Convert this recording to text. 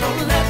no let.